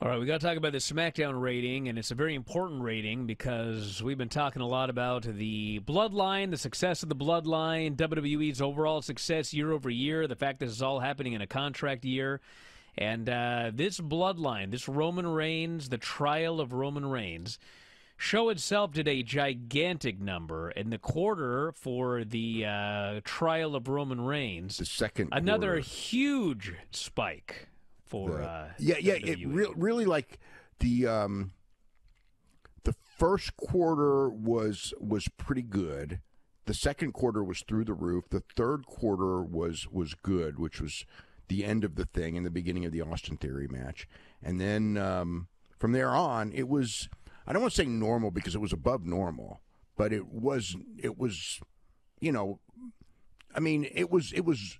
All right, we got to talk about the SmackDown rating, and it's a very important rating because we've been talking a lot about the bloodline, the success of the bloodline, WWE's overall success year over year, the fact this is all happening in a contract year. And uh, this bloodline, this Roman Reigns, the trial of Roman Reigns, show itself did a gigantic number in the quarter for the uh, trial of Roman Reigns. The second Another quarter. huge spike for uh, yeah, yeah. It re- really like the um, the first quarter was was pretty good. The second quarter was through the roof. The third quarter was was good, which was the end of the thing and the beginning of the Austin Theory match. And then um, from there on, it was I don't want to say normal because it was above normal, but it was it was you know I mean it was it was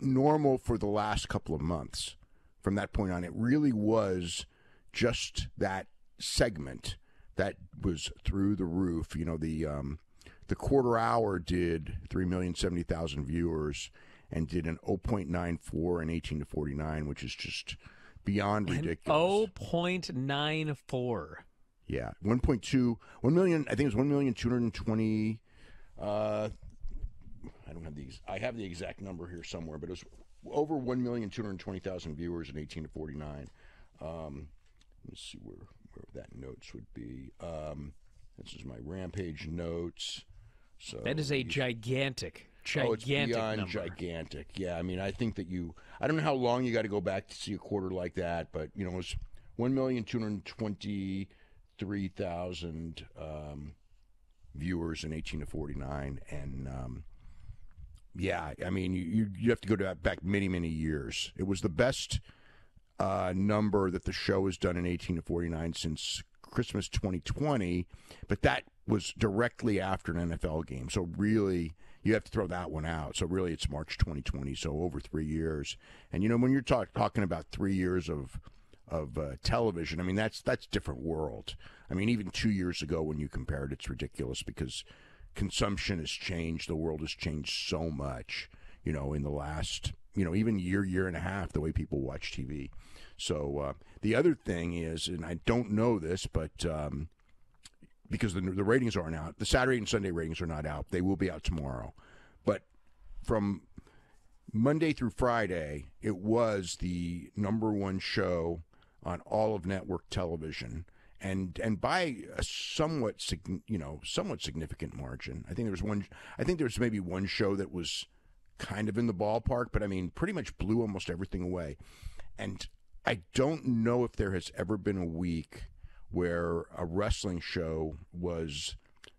normal for the last couple of months. From that point on, it really was just that segment that was through the roof. You know, the um, the quarter hour did three million seventy thousand viewers and did an 0.94 and 18 to 49, which is just beyond ridiculous. 0.94. Yeah, 1.2, 1 million. I think it was 1 million 220. Uh, I don't have the. ex- I have the exact number here somewhere, but it was over 1 million 220,000 viewers in 18 to 49. Um, let's see where where that notes would be. Um, this is my rampage notes. So That is a gigantic, Oh, it's gigantic beyond number. gigantic. Yeah, I mean, I think that you. I don't know how long you got to go back to see a quarter like that, but you know, it was one million two hundred twenty-three thousand um, viewers in eighteen to forty-nine, and um, yeah, I mean, you you- have to go to back many many years. It was the best uh, number that the show has done in eighteen to forty-nine since Christmas twenty twenty, but that was directly after an NFL game. So really, you have to throw that one out. So really, it's March 2020. So over three years. And you know, when you're talk, talking about three years of of uh, television, I mean that's that's different world. I mean, even two years ago when you compare it, it's ridiculous because consumption has changed. The world has changed so much. You know, in the last you know even year year and a half, the way people watch TV. So uh, the other thing is, and I don't know this, but um, because the, the ratings aren't out. The Saturday and Sunday ratings are not out. They will be out tomorrow. But from Monday through Friday, it was the number one show on all of network television, and and by a somewhat you know somewhat significant margin. I think there was one. I think there was maybe one show that was kind of in the ballpark, but I mean, pretty much blew almost everything away. And I don't know if there has ever been a week where a wrestling show was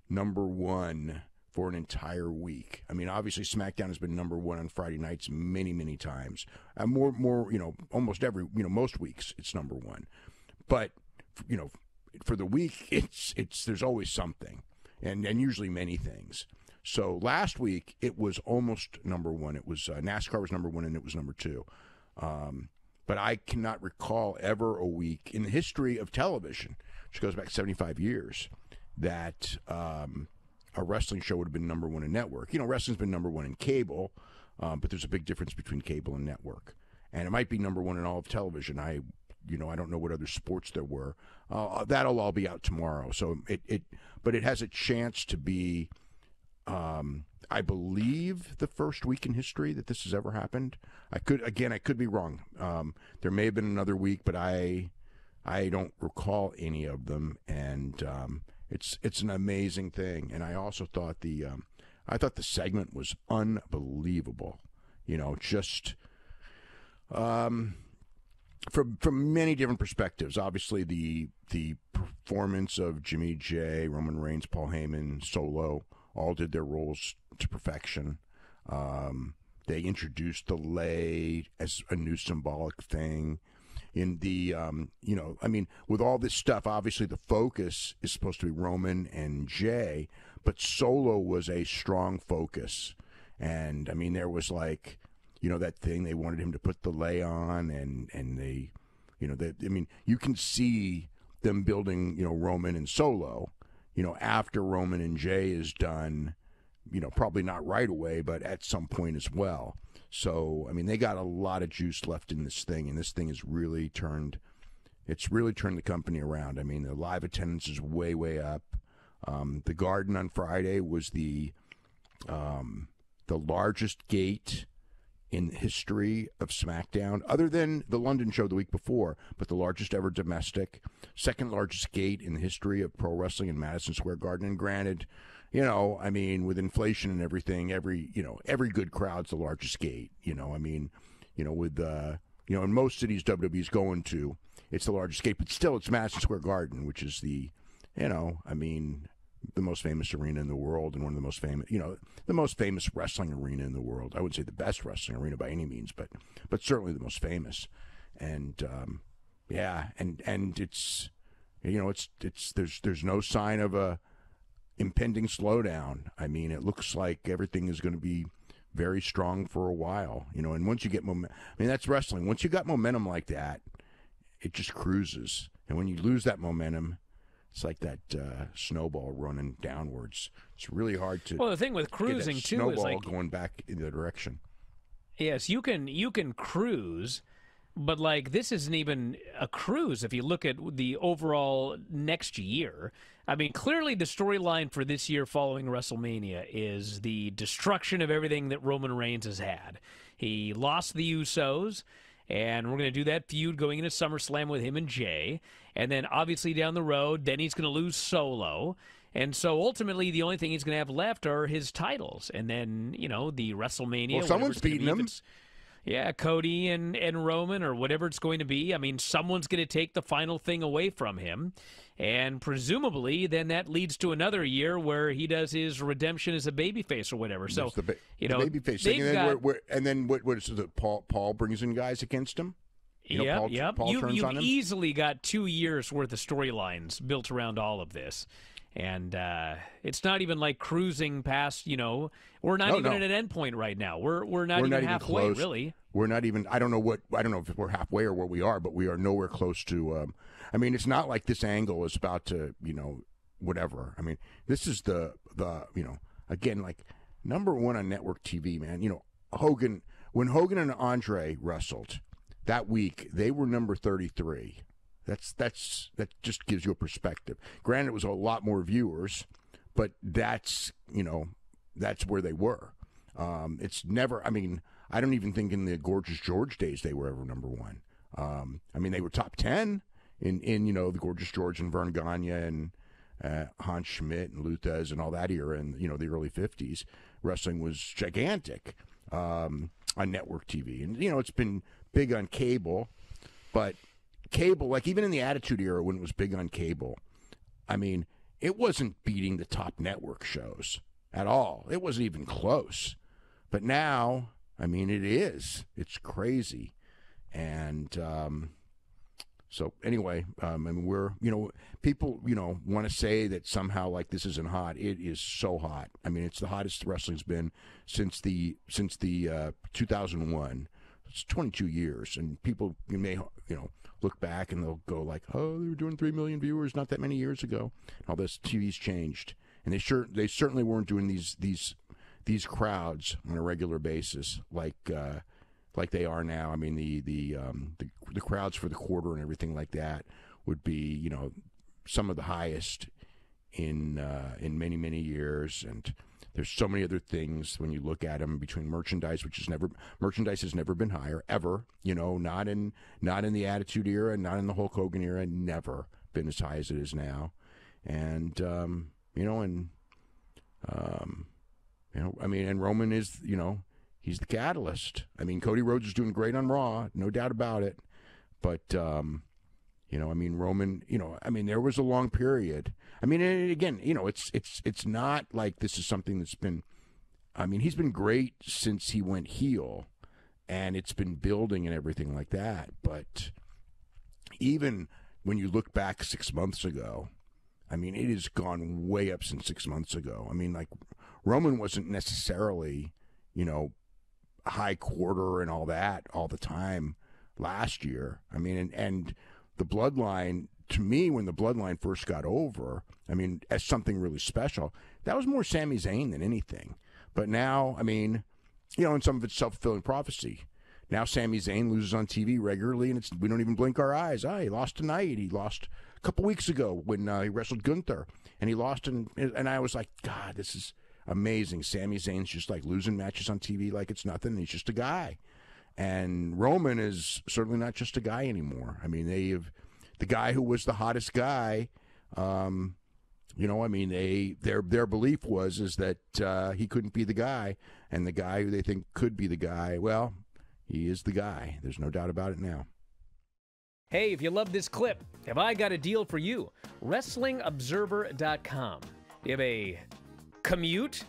number one for an entire week. I mean, obviously SmackDown has been number one on Friday nights many, many times. And more, more, you know, almost every, you know, most weeks it's number one. But you know, for the week, it's it's there's always something, and and usually many things. So last week it was almost number one. It was uh, NASCAR was number one, and it was number two. Um, but I cannot recall ever a week in the history of television, which goes back 75 years, that um, a wrestling show would have been number one in network. You know, wrestling's been number one in cable, um, but there's a big difference between cable and network. And it might be number one in all of television. I, you know, I don't know what other sports there were. Uh, that'll all be out tomorrow. So it, it, but it has a chance to be um, I believe the first week in history that this has ever happened. I could again, I could be wrong. Um, there may have been another week, but I I don't recall any of them, and um, it's it's an amazing thing. And I also thought the um, I thought the segment was unbelievable. You know, just um, from from many different perspectives. Obviously, the the performance of Jimmy Jey, Roman Reigns, Paul Heyman, Solo, all did their roles to perfection. Um, they introduced the lay as a new symbolic thing. In the, um, you know, I mean, with all this stuff, obviously the focus is supposed to be Roman and Jey, but Solo was a strong focus. And I mean, there was like, you know, that thing they wanted him to put the lay on, and and they, you know, that I mean, you can see them building, you know, Roman and Solo, you know, after Roman and Jey is done, you know, probably not right away, but at some point as well. So, I mean, they got a lot of juice left in this thing, and this thing has really turned it's really turned the company around. I mean, the live attendance is way, way up. Um, the Garden on Friday was the um, the largest gate in the history of SmackDown, other than the London show the week before, but the largest ever domestic, second largest gate in the history of pro wrestling in Madison Square Garden. And granted, you know, I mean, with inflation and everything, every you know, every good crowd's the largest gate. You know, I mean, you know, with uh, you know, in most cities WWE's going to, it's the largest gate, but still, it's Madison Square Garden, which is the, you know, I mean, the most famous arena in the world and one of the most famous, you know, the most famous wrestling arena in the world. I wouldn't say the best wrestling arena by any means, but but certainly the most famous. And um, yeah, and and it's you know it's it's there's there's no sign of a impending slowdown. I mean, it looks like everything is going to be very strong for a while, you know. And once you get momentum, I mean, that's wrestling. Once you got momentum like that, it just cruises. And when you lose that momentum, it's like that uh, snowball running downwards. It's really hard to. Well, the thing with cruising too snowball is like going back in the direction. yes, you can you can cruise, but like this isn't even a cruise if you look at the overall next year. I mean, clearly the storyline for this year following WrestleMania is the destruction of everything that Roman Reigns has had. He lost the Usos. And we're going to do that feud going into SummerSlam with him and Jey. And then obviously down the road, then he's going to lose solo. And so ultimately, the only thing he's going to have left are his titles. And then, you know, the WrestleMania. Well, someone's beating be, him. Yeah, Cody and, and Roman or whatever it's going to be. I mean, someone's going to take the final thing away from him. And presumably, then that leads to another year where he does his redemption as a babyface or whatever. So, the, ba- you know, baby face thing, and then, got- where, where, and then what? What is it? Paul Paul brings in guys against him. You know, yep, Paul- yep. Paul you, him? easily got two years worth of storylines built around all of this. And uh, it's not even like cruising past, you know, we're not No, even no. at an end point right now. We're we're not We're even not halfway, close. really. We're not even. I don't know what. I don't know if we're halfway or where we are, but we are nowhere close to. Um, I mean, it's not like this angle is about to, you know, whatever. I mean, this is the the you know again like number one on network TV, man. You know, Hogan when Hogan and Andre wrestled that week, they were number thirty three. That's that's that just gives you a perspective. Granted, it was a lot more viewers, but that's you know that's where they were. Um, it's never. I mean, I don't even think in the Gorgeous George days they were ever number one. Um, I mean, they were top ten in in you know the Gorgeous George and Verne Gagne and uh, Hans Schmidt and Lou Thesz and all that era in you know the early fifties. Wrestling was gigantic um, on network TV, and you know it's been big on cable, but cable like even in the Attitude Era when it was big on cable, I mean it wasn't beating the top network shows at all. It wasn't even close. But now, I mean, it is. It's crazy, and um, so anyway, um, I mean, we're you know, people you know want to say that somehow like this isn't hot. It is so hot. I mean, it's the hottest wrestling's been since the since the uh, 2001. It's 22 years, and people you may you know look back and they'll go like, oh, they were doing three million viewers not that many years ago. All this TV's changed, and they sure they certainly weren't doing these these these crowds on a regular basis like uh, like they are now. I mean the the, um, the the crowds for the quarter and everything like that would be you know some of the highest in uh, in many many years and. There's so many other things when you look at them between merchandise, which has never merchandise has never been higher ever. You know, not in not in the Attitude Era, not in the Hulk Hogan era, never been as high as it is now. And um, you know, and um, you know, I mean, and Roman is, you know, he's the catalyst. I mean, Cody Rhodes is doing great on Raw, no doubt about it. But, um, you know, I mean, Roman, you know, I mean, there was a long period. I mean, again, you know, it's it's it's not like this is something that's been. I mean, he's been great since he went heel, and it's been building and everything like that. But even when you look back six months ago, I mean, it has gone way up since six months ago. I mean, like Roman wasn't necessarily, you know, high quarter and all that all the time last year. I mean, and, and the bloodline, to me, when the bloodline first got over, I mean, as something really special, that was more Sami Zayn than anything. But now, I mean, you know, and some of it's self fulfilling prophecy. now Sami Zayn loses on TV regularly, and it's we don't even blink our eyes. Ah, he lost tonight. He lost a couple weeks ago when uh, he wrestled Gunther, and he lost. And and I was like, God, this is amazing. Sami Zayn's just like losing matches on TV like it's nothing. He's just a guy, and Roman is certainly not just a guy anymore. I mean, they have the guy who was the hottest guy. Um, you know, I mean, they their their belief was is that uh, he couldn't be the guy, and the guy who they think could be the guy, well, he is the guy. There's no doubt about it now. Hey, if you love this clip, have I got a deal for you? WrestlingObserver.com. Do you have a commute?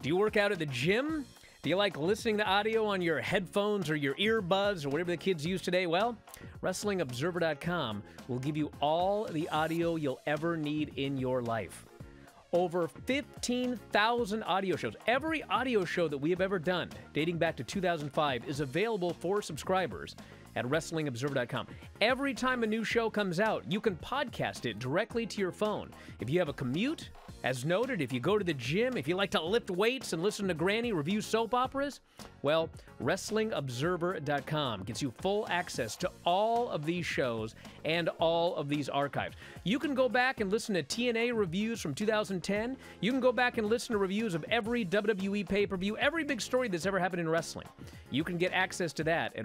Do you work out at the gym? Do you like listening to audio on your headphones or your earbuds or whatever the kids use today? Well, WrestlingObserver.com will give you all the audio you'll ever need in your life. Over 15,000 audio shows. Every audio show that we have ever done, dating back to 2005, is available for subscribers at WrestlingObserver.com. Every time a new show comes out, you can podcast it directly to your phone. If you have a commute, as noted, if you go to the gym, if you like to lift weights and listen to Granny review soap operas, well, WrestlingObserver.com gets you full access to all of these shows and all of these archives. You can go back and listen to TNA reviews from 2010. You can go back and listen to reviews of every WWE pay per view, every big story that's ever happened in wrestling. You can get access to that at